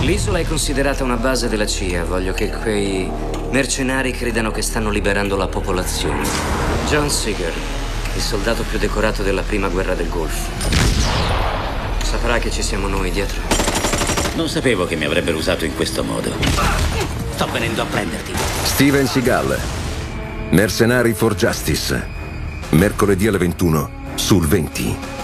L'isola è considerata una base della CIA. Voglio che quei mercenari credano che stanno liberando la popolazione. John Seeger, il soldato più decorato della prima guerra del Golfo. Saprà che ci siamo noi dietro. Non sapevo che mi avrebbero usato in questo modo. Sto venendo a prenderti. Steven Seagal. Mercenari for Justice. Mercoledì alle 21 sul 20.